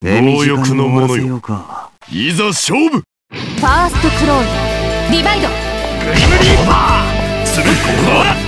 強欲の者よ。いざ勝負。ファーストクロールリバイド。グリムリーパー。するこ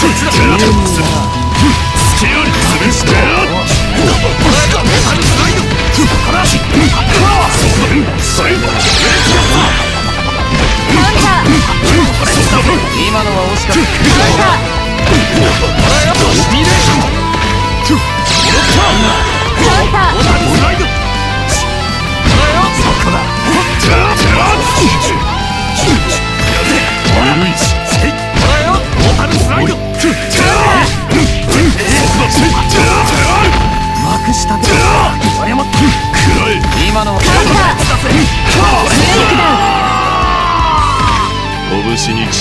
今のは惜しかった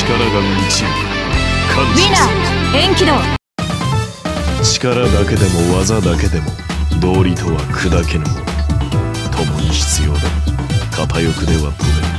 力が満ちる。ウィナー延起動力だけでも技だけでも道理とは砕けぬもの。共に必要だ。片翼では止め